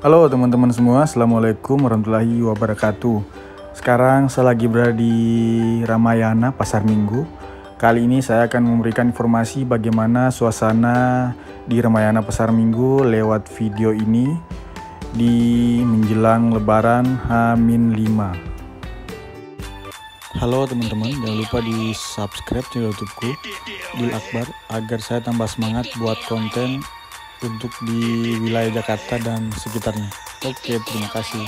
Halo teman-teman semua, Assalamualaikum warahmatullahi wabarakatuh. Sekarang saya lagi berada di Ramayana, Pasar Minggu. Kali ini saya akan memberikan informasi bagaimana suasana di Ramayana Pasar Minggu lewat video ini Di menjelang lebaran H-5 Halo teman-teman, jangan lupa di subscribe channel youtubeku Dil Akbar Agar saya tambah semangat buat konten untuk di wilayah Jakarta dan sekitarnya. Oke, terima kasih.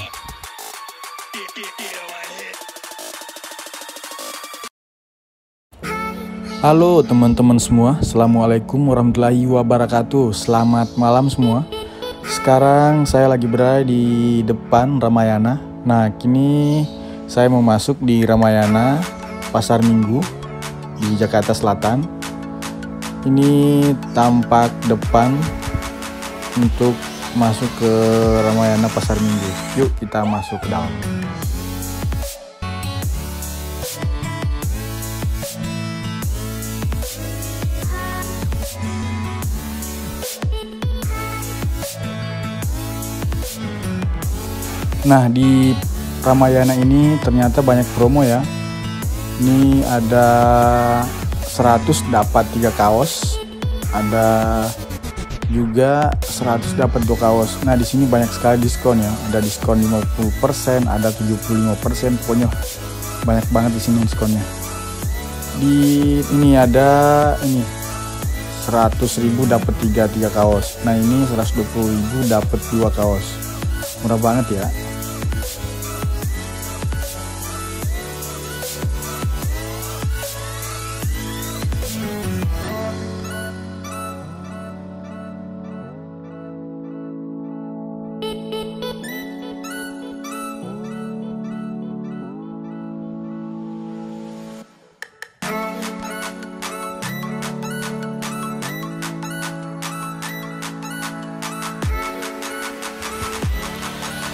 Halo teman-teman semua, Assalamualaikum warahmatullahi wabarakatuh Selamat malam semua Sekarang saya lagi berada di depan Ramayana Nah kini saya mau masuk di Ramayana Pasar Minggu di Jakarta Selatan Ini tampak depan untuk masuk ke Ramayana Pasar Minggu. Yuk kita masuk ke dalam. Nah di Ramayana ini ternyata banyak promo ya. Ini ada 100 dapat 3 kaos, ada juga 100 dapat dua kaos. Nah, di sini banyak sekali diskon ya. Ada diskon 50%, ada 75%, pokoknya banyak banget di sini diskonnya. Di ini ada ini 100.000 dapat 3 3 kaos. Nah, ini 120.000 dapat 2 kaos. Murah banget ya.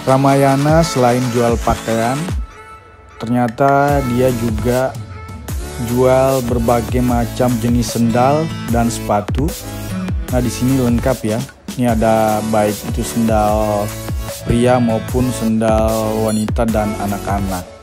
Ramayana selain jual pakaian, ternyata dia juga jual berbagai macam jenis sendal dan sepatu. Nah, di sini lengkap ya. Ini ada baik itu sendal pria maupun sendal wanita dan anak-anak.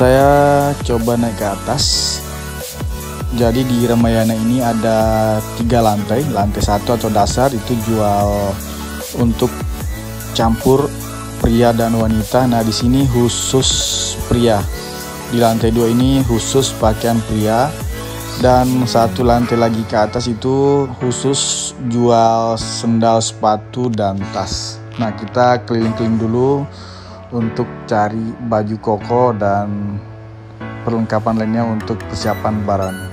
Saya coba naik ke atas. Jadi di Ramayana ini ada tiga lantai. Lantai satu atau dasar itu jual untuk campur pria dan wanita. Nah di sini khusus pria. Di lantai dua ini khusus pakaian pria. Dan satu lantai lagi ke atas itu khusus jual sendal sepatu dan tas. Nah kita keliling-keliling dulu untuk cari baju koko dan perlengkapan lainnya untuk persiapan lebaran.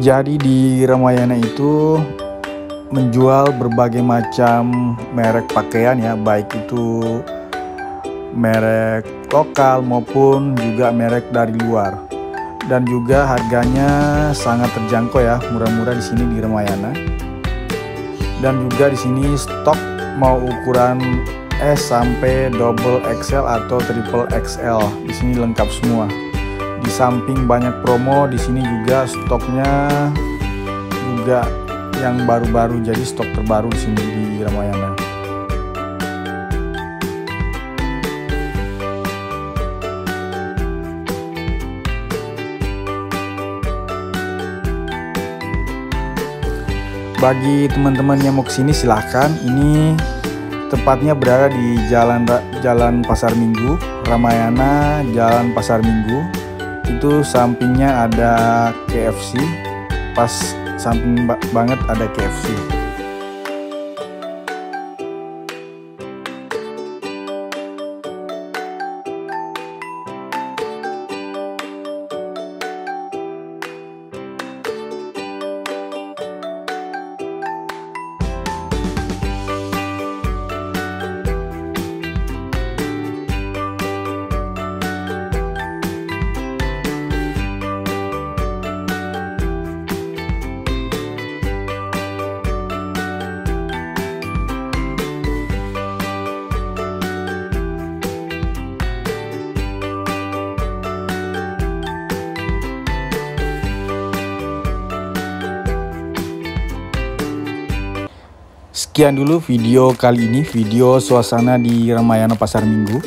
Jadi di Ramayana itu menjual berbagai macam merek pakaian ya, baik itu merek lokal maupun juga merek dari luar. Dan juga harganya sangat terjangkau ya, murah-murah di sini di Ramayana. Dan juga di sini stok mau ukuran S sampai double XL atau triple XL. Di sini lengkap semua. Di samping banyak promo, di sini juga stoknya juga yang baru-baru jadi stok terbaru di sini di Ramayana. Bagi teman-teman yang mau ke sini silahkan. Ini tepatnya berada di Jalan Jalan Pasar Minggu, Ramayana Jalan Pasar Minggu. Itu sampingnya ada KFC, pas samping banget ada KFC. Sekian dulu video kali ini, video suasana di Ramayana Pasar Minggu.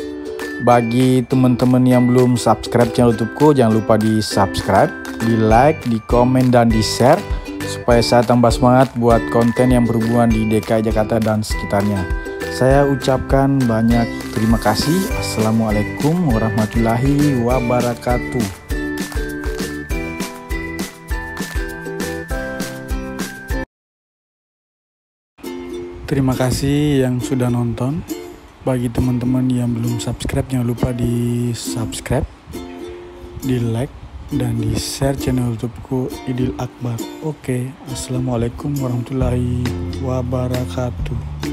Bagi teman-teman yang belum subscribe channel YouTubeku, jangan lupa di subscribe, di like, di komen, dan di share supaya saya tambah semangat buat konten yang berhubungan di DKI Jakarta dan sekitarnya. Saya ucapkan banyak terima kasih. Assalamualaikum warahmatullahi wabarakatuh. Terima kasih yang sudah nonton. Bagi teman-teman yang belum subscribe, jangan lupa di subscribe, di like, dan di share channel YouTubeku Idil Akbar. Oke, assalamualaikum warahmatullahi wabarakatuh.